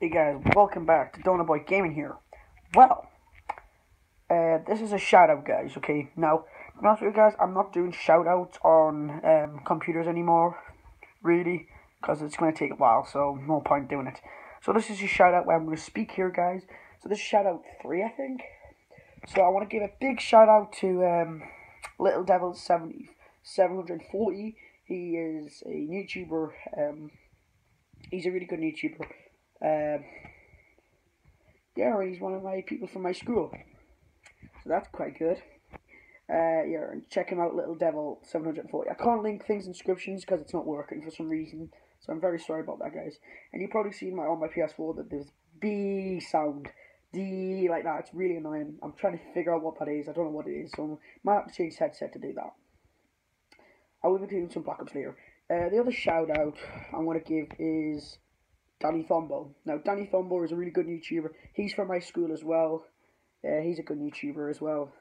Hey guys, welcome back to Donut Boy Gaming here. Well, uh, this is a shout out, guys. Okay, now, to be honest with you guys, I'm not doing shout outs on um, computers anymore, really, because it's going to take a while, so no point doing it. So, this is a shout out where I'm going to speak here, guys. So, this is shout out 3, I think. So, I want to give a big shout out to um, Little Devil 70, 740. He is a YouTuber. Um, he's a really good YouTuber. Um, yeah, he's one of my people from my school. So that's quite good. Uh, yeah, and check him out, Little Devil 740. I can't link things in descriptions because it's not working for some reason. So I'm very sorry about that, guys. And you've probably seen my on my PS4 that there's B sound. D like that. It's really annoying. I'm trying to figure out what that is. I don't know what it is. So I might have to change headset to do that. I will be doing some Black Ops later. Uh, the other shout out I want to give is Danny Thombo. Now, Danny Thombo is a really good YouTuber. He's from my school as well. Uh, he's a good YouTuber as well.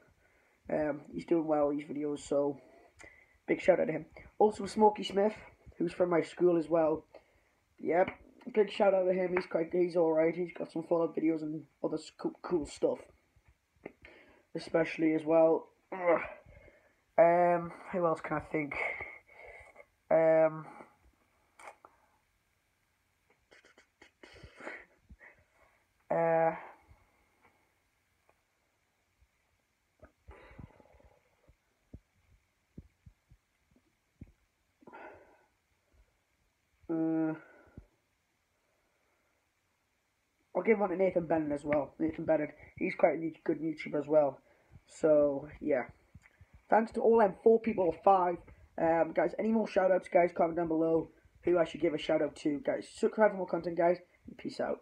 Um, he's doing well these videos, so big shout out to him. Also, Smokey Smith, who's from my school as well. Yep, big shout out to him. He's quite, he's all right. He's got some follow videos and other cool, cool stuff, especially as well. Um, who else can I think? Um. Uh, uh, I'll give one to Nathan Bennett as well. Nathan Bennett, he's quite a good YouTuber as well. So yeah, thanks to all them four people or five. Um, guys, any more shout outs, guys, comment down below who I should give a shout out to, guys. Subscribe for more content, guys. Peace out.